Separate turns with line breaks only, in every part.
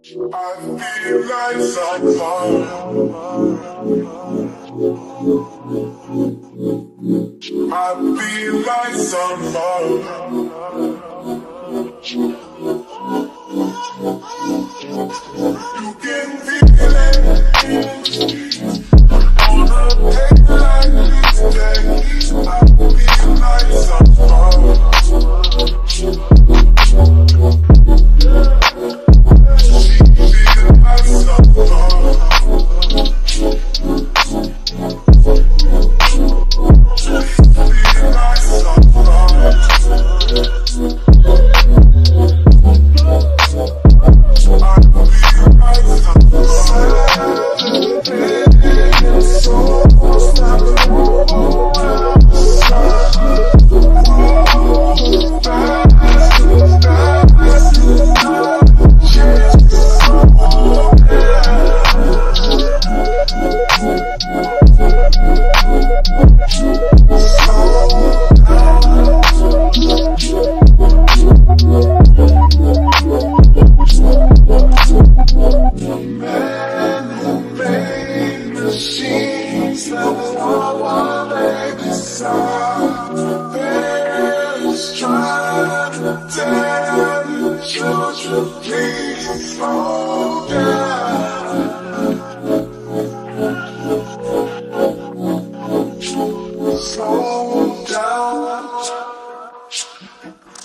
I feel like. I feel like. You can feel tell you children, please slow down. Slow down.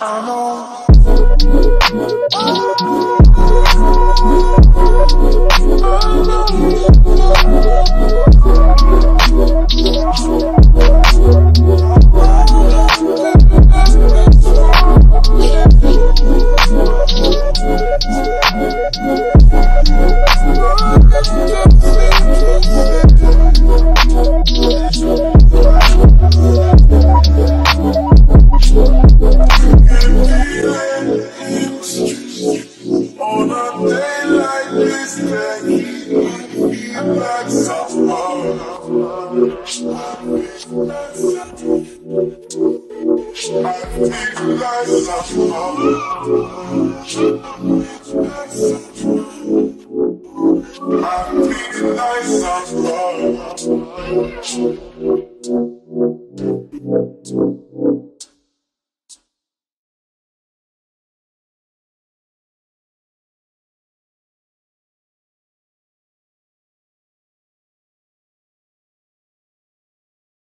I'm on. I someone. I feel like someone.